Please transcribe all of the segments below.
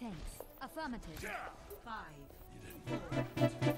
Thanks. Affirmative. Five, four,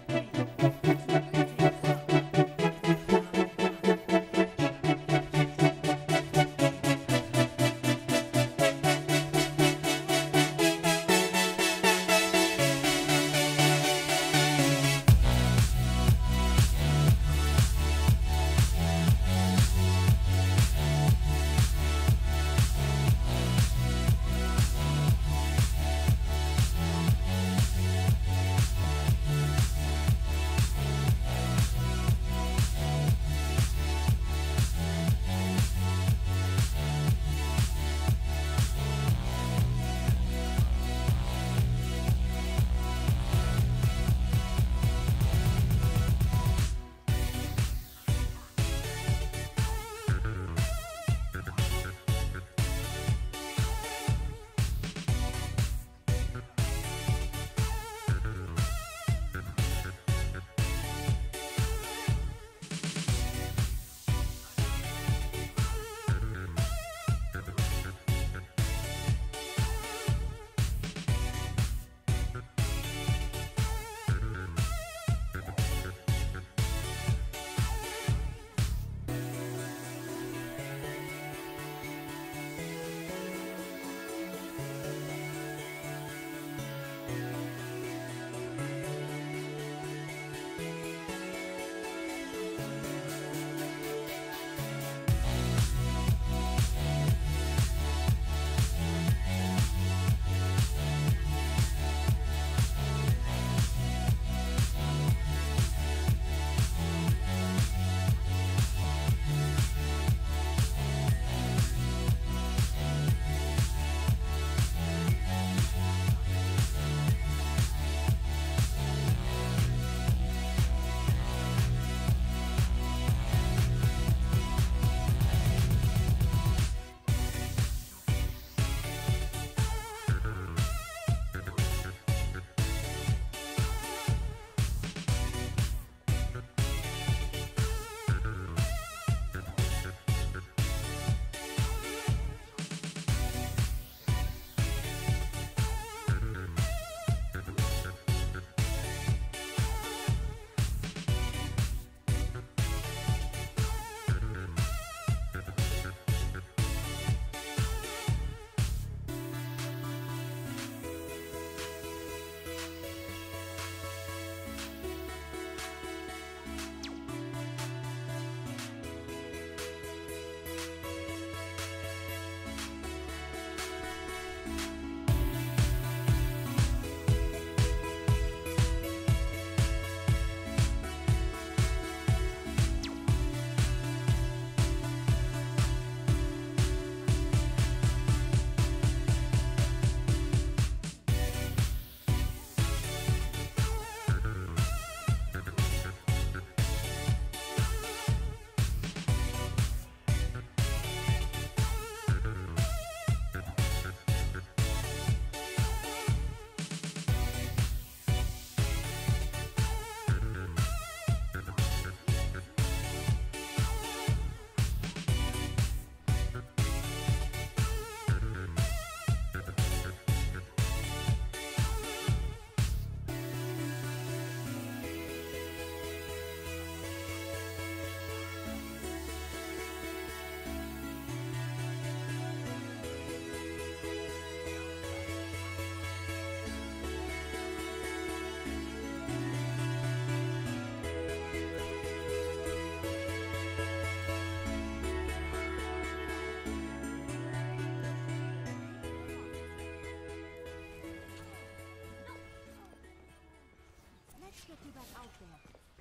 Stück übers Aufwehr.